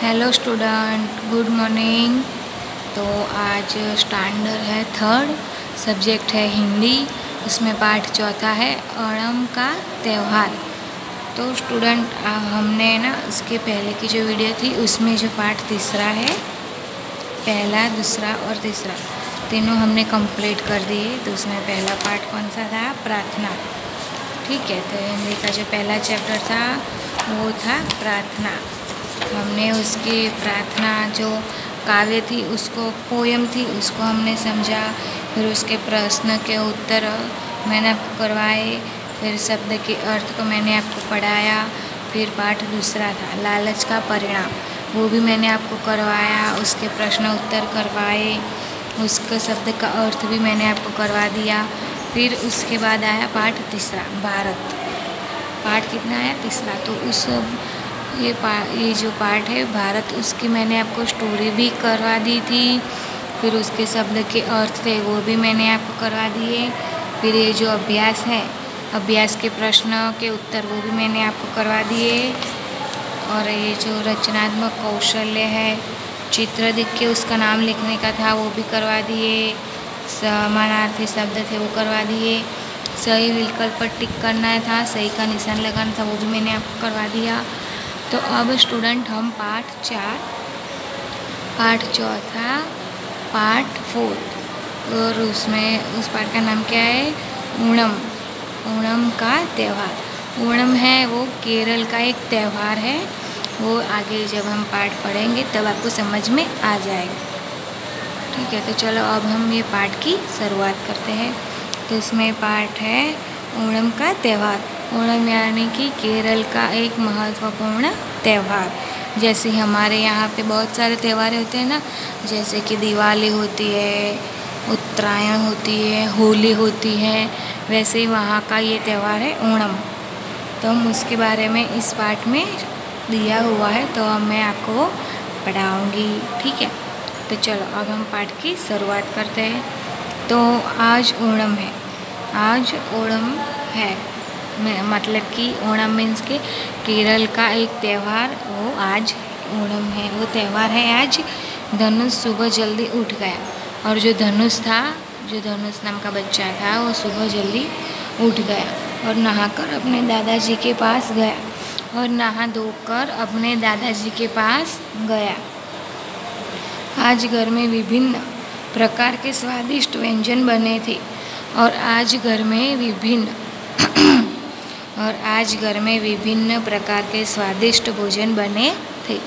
Hello student good morning तो आज standard है थर्ड सब्जेक्ट है हिंदी. उसमें पाठ चौथा है ओणम का त्यौहार. तो स्टूडेंट हमने ना उसके पहले की जो वीडियो थी, उसमें जो पाठ तीसरा है, पहला, दूसरा और तीसरा, तीनों हमने कंप्लीट कर दिए. तो उसमें पहला पार्ट कौन सा था? प्रार्थना. ठीक है तो हिंदी का जो पहला चैप्टर था, वो था प्रार्थना. हमने उसकी प्रार्थना, जो काव्य थी, उसको, पोयम थी, उसको हमने समझा। फिर उसके प्रश्न के उत्तर मैंने आपको करवाए। फिर शब्द के अर्थ को मैंने आपको पढ़ाया। फिर पाठ दूसरा था, लालच का परिणाम। वो भी मैंने आपको करवाया, उसके प्रश्न उत्तर करवाए, उसके शब्द का अर्थ भी मैंने आपको करवा दिया। फिर उसके बाद आया पाठ तीसरा, भारत। पाठ कितना आया? तीसरा। तो उस ये पा, ये जो पाठ है, भारत, उसकी मैंने आपको स्टोरी भी करवा दी थी, फिर उसके शब्द के अर्थ थे, वो भी मैंने आपको करवा दिए, फिर ये जो अभ्यास है, अभ्यास के प्रश्न के उत्तर वो भी मैंने आपको करवा दिए, और ये जो रचनात्मक कौशल्य है, चित्र दिख के उसका नाम लिखने का था, वो भी करवा दिए, समानार्थी शब्द थे, वो करवा दिए, सही विकल्प पर टिक करना था, सही का निशान लगाना था, वो भी मैंने आपको करवा दिया। तो अब स्टूडेंट हम पार्ट चार पार्ट चौथा पार्ट फोर्थ और उसमें उस पार्ट का नाम क्या है? ओणम ओणम का त्यौहार. ओणम है वो केरल का एक त्यौहार है. वो आगे जब हम पाठ पढ़ेंगे तब आपको समझ में आ जाएगा. ठीक है तो चलो अब हम ये पाठ की शुरुआत करते हैं. तो इसमें पाठ है ओणम का त्यौहार. ओणम यानी कि केरल का एक महत्वपूर्ण त्यौहार। जैसे हमारे यहाँ पे बहुत सारे त्यौहार होते हैं ना, जैसे कि दिवाली होती है, उत्तरायण होती है, होली होती है, वैसे ही वहाँ का ये त्यौहार है ओणम। तो हम उसके बारे में इस पाठ में दिया हुआ है तो अब मैं आपको पढ़ाऊँगी, ठीक है? तो चलो, अब हम पाठ की शुरुआत करते हैं। तो आज ओणम है, आज ओणम है। मतलब कि ओणम मीन्स के केरल का एक त्यौहार, वो आज ओणम है, वो त्यौहार है आज धनुष सुबह जल्दी उठ गया। और जो धनुष था, जो धनुष नाम का बच्चा था, वो सुबह जल्दी उठ गया और नहाकर अपने दादाजी के पास गया और नहा धोकर अपने दादाजी के पास गया। आज घर में विभिन्न प्रकार के स्वादिष्ट व्यंजन बने थे और आज घर में विभिन्न और आज घर में विभिन्न प्रकार के स्वादिष्ट भोजन बने थे।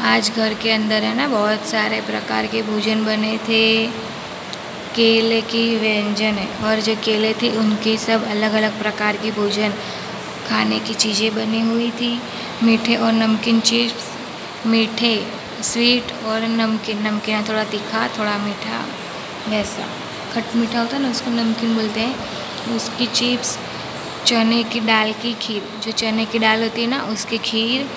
आज घर के अंदर है ना, बहुत सारे प्रकार के भोजन बने थे। केले की व्यंजन है, और जो केले थे, उनके सब अलग अलग प्रकार के भोजन। खाने की चीज़ें बनी हुई थी, मीठे और नमकीन चिप्स, मीठे, स्वीट और नमकीन। नमकीन थोड़ा तीखा, थोड़ा मीठा, वैसा। खट मीठा होता है ना, उसको नमकीन बोलते हैं। उसकी चिप्स चने की दाल की खीर। जो चने की दाल होती है ना, उसकी खीर,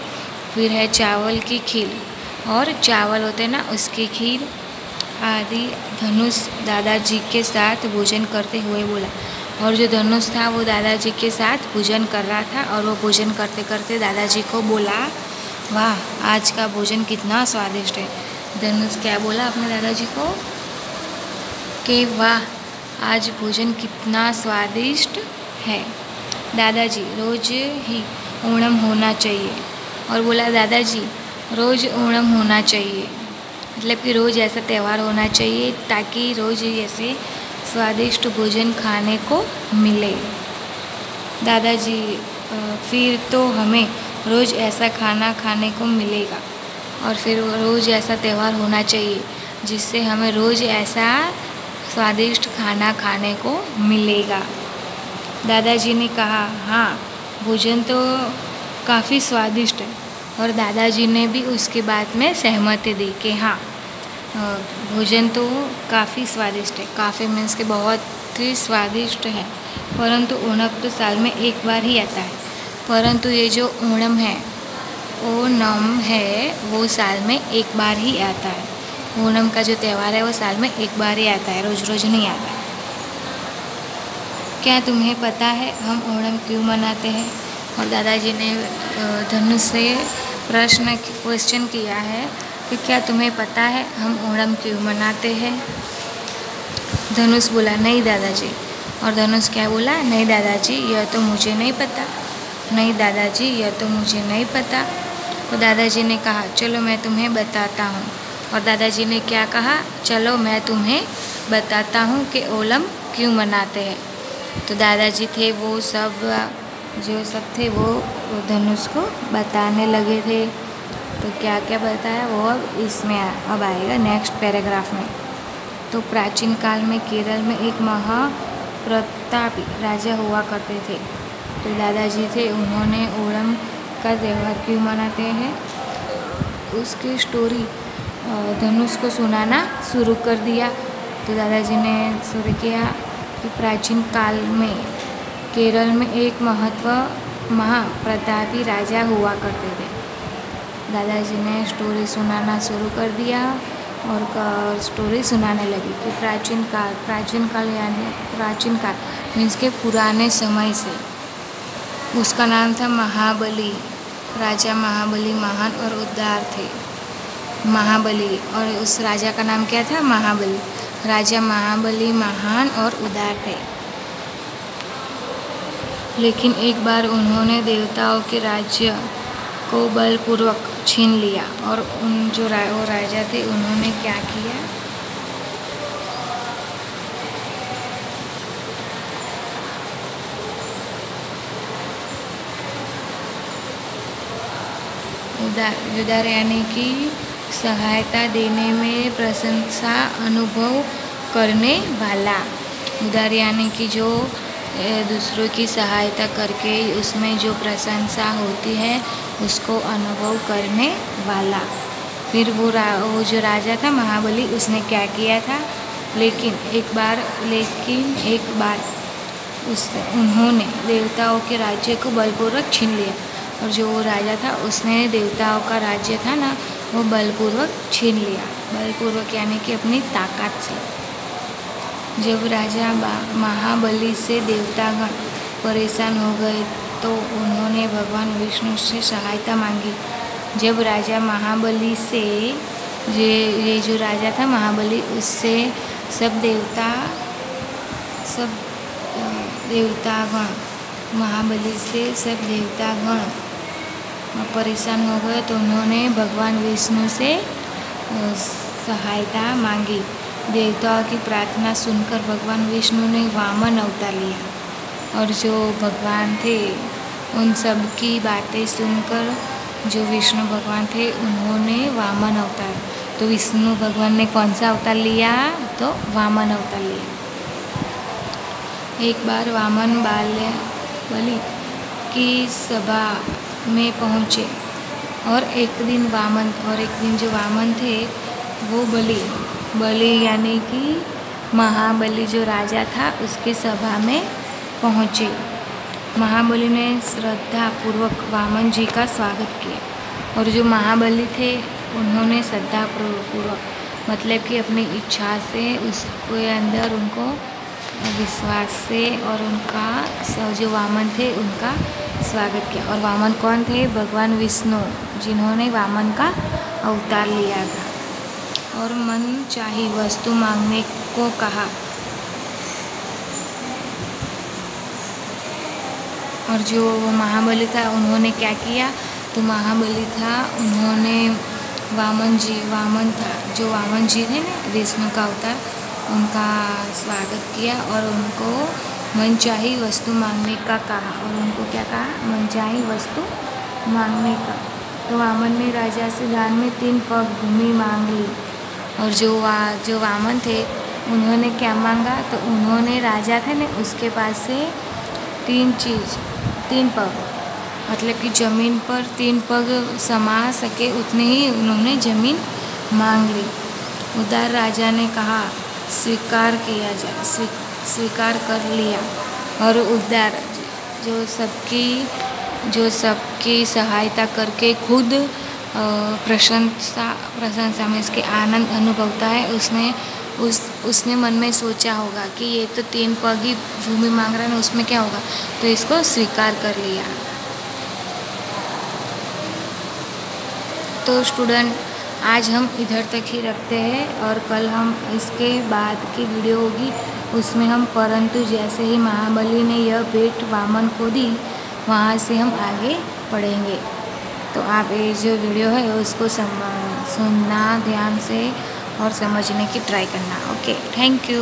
फिर है चावल की खीर और चावल होते हैं ना, उसकी खीर आदि धनुष दादाजी के साथ भोजन करते हुए बोला। और जो धनुष था, वो दादाजी के साथ भोजन कर रहा था और वो भोजन करते करते दादाजी को बोला, वाह, आज का भोजन कितना स्वादिष्ट है। धनुष क्या बोला अपने दादाजी को? कि, वाह, आज भोजन कितना स्वादिष्ट है। दादाजी, रोज़ ही ओणम होना चाहिए। और बोला, दादाजी, रोज़ ओणम होना चाहिए। मतलब कि रोज़ ऐसा त्यौहार होना चाहिए ताकि रोज़ ऐसे स्वादिष्ट भोजन खाने को मिले। दादाजी फिर तो हमें रोज़ ऐसा खाना खाने को मिलेगा। और फिर रोज़ ऐसा त्यौहार होना चाहिए जिससे हमें रोज़ ऐसा स्वादिष्ट खाना खाने को मिलेगा। दादाजी ने कहा हाँ भोजन तो काफ़ी स्वादिष्ट है। और दादाजी ने भी उसके बात में सहमति दी कि हाँ भोजन तो काफ़ी स्वादिष्ट है। काफ़ी मीन्स के बहुत ही स्वादिष्ट है। परंतु ओणम तो साल में एक बार ही आता है। परंतु ये जो ओणम है ओणम है, वो साल में एक बार ही आता है। ओणम का जो त्यौहार है, वो साल में एक बार ही आता है रोज़ रोज़ नहीं आता क्या तुम्हें पता है हम ओणम क्यों मनाते हैं? और दादाजी ने धनुष से प्रश्न क्वेश्चन किया है कि क्या तुम्हें पता है हम ओणम क्यों मनाते हैं? धनुष बोला, नहीं दादाजी। और धनुष क्या बोला, नहीं दादाजी, यह तो मुझे नहीं पता। नहीं दादाजी, यह तो मुझे नहीं पता। तो दादाजी ने कहा, चलो मैं तुम्हें बताता हूँ। और दादाजी ने क्या कहा, चलो मैं तुम्हें बताता हूँ कि ओलम क्यों मनाते हैं? तो दादाजी थे वो सब, जो सब थे वो धनुष को बताने लगे थे। तो क्या क्या बताया वो अब इसमें अब आएगा नेक्स्ट पैराग्राफ में। तो प्राचीन काल में केरल में एक महाप्रतापी राजा हुआ करते थे। तो दादाजी थे, उन्होंने ओणम का त्यौहार क्यों मनाते हैं? उसकी स्टोरी धनुष को सुनाना शुरू कर दिया। तो दादाजी ने शुरू किया। कि प्राचीन काल में केरल में एक महत्व महाप्रतापी राजा हुआ करते थे। दादाजी ने स्टोरी सुनाना शुरू कर दिया और स्टोरी सुनाने लगी कि प्राचीन काल प्राचीन काल यानी प्राचीन काल मीन्स के पुराने समय से। उसका नाम था महाबली, राजा महाबली महान और उद्धार थे। महाबली और उस राजा का नाम क्या था? महाबली। राजा महाबली महान और उदार थे। लेकिन एक बार उन्होंने देवताओं के राज्य को बलपूर्वक छीन लिया और उन जो रा, वो राजा थे उन्होंने क्या किया? उदार उदार यानी कि सहायता देने में प्रशंसा अनुभव करने वाला। उधर यानी कि जो दूसरों की सहायता करके उसमें जो प्रशंसा होती है उसको अनुभव करने वाला। फिर वो रा, वो जो राजा था महाबली उसने क्या किया था? लेकिन एक बार लेकिन एक बार उस उन्होंने देवताओं के राज्य को बलपूर्वक छीन लिया। और जो वो राजा था उसने देवताओं का राज्य था ना वो बलपूर्वक छीन लिया। बलपूर्वक यानी कि अपनी ताकत से। जब राजा महाबली से देवतागण परेशान हो गए तो उन्होंने भगवान विष्णु से सहायता मांगी। जब राजा महाबली से ये ये जो राजा था महाबली, उससे सब देवता, सब देवतागण, महाबली से सब देवतागण परेशान हो गए तो उन्होंने भगवान विष्णु से सहायता मांगी. देवताओं की प्रार्थना सुनकर भगवान विष्णु ने वामन अवतार लिया और जो भगवान थे, उन सब की बातें सुनकर जो विष्णु भगवान थे, उन्होंने वामन अवतार. तो विष्णु भगवान ने कौन सा अवतार लिया? तो वामन अवतार लिया. एक बार वामन बाल्य, बलि की सभा में पहुँचे और एक दिन वामन और एक दिन जो वामन थे वो बलि। बलि यानी कि महाबली जो राजा था, उसके सभा में पहुँचे। महाबली ने श्रद्धा पूर्वक वामन जी का स्वागत किया। और जो महाबली थे, उन्होंने श्रद्धा पूर्वक मतलब कि अपनी इच्छा से उसके अंदर उनको विश्वास से और उनका जो वामन थे, उनका स्वागत किया। और वामन कौन थे? भगवान विष्णु, जिन्होंने वामन का अवतार लिया था। और मन चाही वस्तु मांगने को कहा। और जो महाबली था, उन्होंने क्या किया? तो महाबली था, उन्होंने वामन जी, वामन था, जो वामन जी थे ना, विष्णु का अवतार उनका स्वागत किया और उनको मनचाही वस्तु मांगने का कहा। और उनको क्या कहा? मनचाही वस्तु मांगने का। तो वामन ने राजा से दान में तीन पग भूमि मांग ली। और जो वा, जो वामन थे, उन्होंने क्या मांगा? तो उन्होंने, राजा थे ना, उसके पास से तीन चीज़, तीन पग। मतलब कि ज़मीन पर तीन पग समा सके, उतने ही उन्होंने ज़मीन मांग ली। उदार राजा ने कहा स्वीकार किया स्वी, स्वीकार कर लिया और उदार जो सबकी जो सबकी सहायता करके खुद प्रशंसा प्रशंसा में इसके आनंद अनुभवता है उसने उस उसने मन में सोचा होगा कि ये तो तीन पग ही भूमि मांग रहा है उसमें क्या होगा? तो इसको स्वीकार कर लिया। तो स्टूडेंट आज हम इधर तक ही रखते हैं और कल हम इसके बाद की वीडियो होगी। उसमें हम परंतु जैसे ही महाबली ने यह भेंट वामन को दी, वहाँ से हम आगे पढ़ेंगे तो आप ये जो वीडियो है, उसको सुनना, ध्यान से और समझने की ट्राई करना। Okay, thank you.